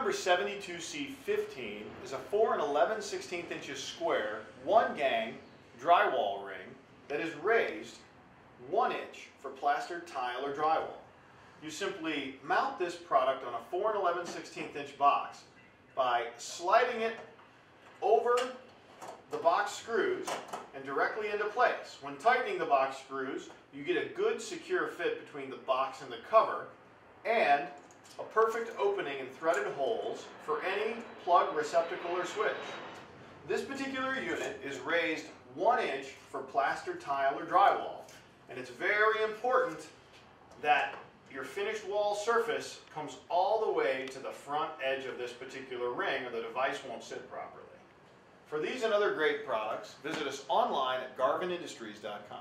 number 72C15 is a 4 and 11 16 inches square, one gang drywall ring that is raised one inch for plastered tile or drywall. You simply mount this product on a 4 and 11 16 inch box by sliding it over the box screws and directly into place. When tightening the box screws, you get a good secure fit between the box and the cover and a perfect opening and threaded holes for any plug, receptacle, or switch. This particular unit is raised one inch for plaster tile or drywall. And it's very important that your finished wall surface comes all the way to the front edge of this particular ring or the device won't sit properly. For these and other great products, visit us online at garvinindustries.com.